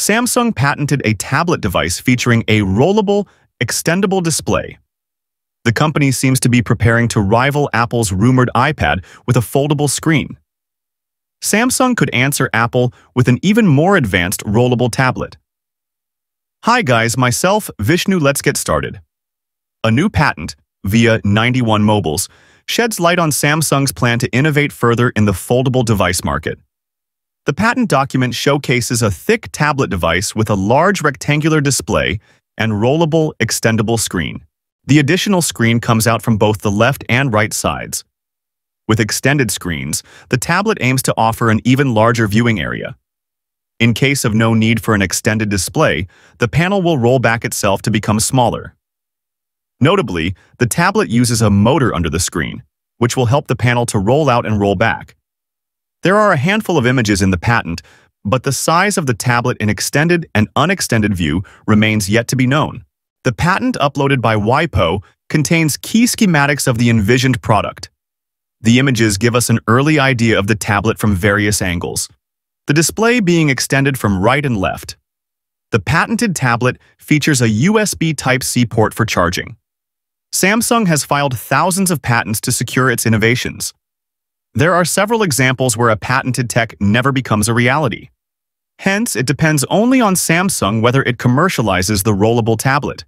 Samsung patented a tablet device featuring a rollable, extendable display. The company seems to be preparing to rival Apple's rumored iPad with a foldable screen. Samsung could answer Apple with an even more advanced rollable tablet. Hi guys, myself, Vishnu, let's get started. A new patent, via 91 Mobiles, sheds light on Samsung's plan to innovate further in the foldable device market. The patent document showcases a thick tablet device with a large rectangular display and rollable, extendable screen. The additional screen comes out from both the left and right sides. With extended screens, the tablet aims to offer an even larger viewing area. In case of no need for an extended display, the panel will roll back itself to become smaller. Notably, the tablet uses a motor under the screen, which will help the panel to roll out and roll back. There are a handful of images in the patent, but the size of the tablet in extended and unextended view remains yet to be known. The patent uploaded by WIPO contains key schematics of the envisioned product. The images give us an early idea of the tablet from various angles, the display being extended from right and left. The patented tablet features a USB Type-C port for charging. Samsung has filed thousands of patents to secure its innovations. There are several examples where a patented tech never becomes a reality. Hence, it depends only on Samsung whether it commercializes the rollable tablet.